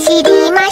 知りましょ